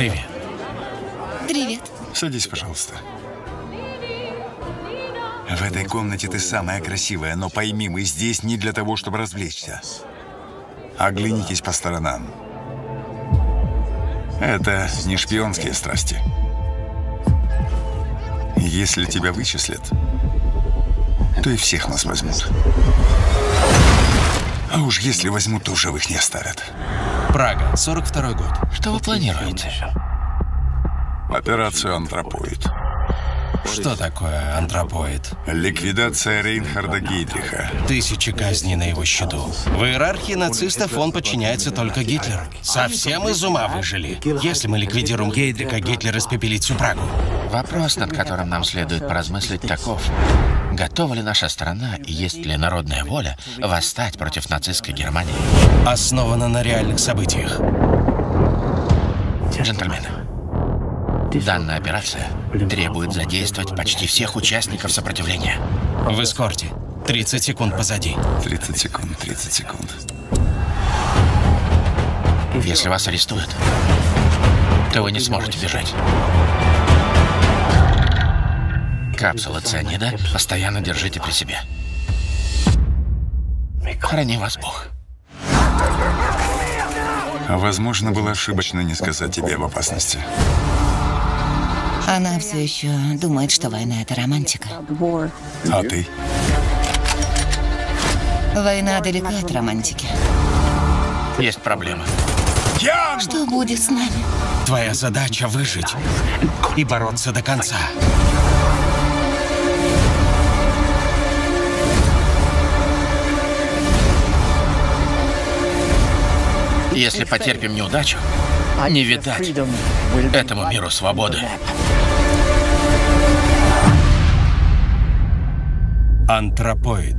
Привет. Привет. Садись, пожалуйста. В этой комнате ты самая красивая, но пойми, мы здесь не для того, чтобы развлечься. Оглянитесь по сторонам. Это не шпионские страсти. Если тебя вычислят, то и всех нас возьмут. А уж если возьмут, то в живых не оставят. Прага, 42 год. Что вы планируете? Операцию «Антропоид». Что такое антропоид? Ликвидация Рейнхарда Гейдриха. Тысячи казней на его счету. В иерархии нацистов он подчиняется только Гитлеру. Совсем из ума выжили. Если мы ликвидируем Гейдрика, Гитлер испепелит всю Прагу. Вопрос, над которым нам следует поразмыслить, таков. Готова ли наша страна и есть ли народная воля восстать против нацистской Германии? Основано на реальных событиях. Джентльмены, данная операция требует задействовать почти всех участников сопротивления. В эскорте. 30 секунд позади. 30 секунд, 30 секунд. Если вас арестуют, то вы не сможете бежать. Капсулы цианида постоянно держите при себе. Храни вас Бог. Возможно, было ошибочно не сказать тебе об опасности. Она все еще думает, что война — это романтика. А ты? Война далека от романтики. Есть проблема. Что будет с нами? Твоя задача выжить и бороться до конца. Если потерпим неудачу, не видать этому миру свободы. Антропоид.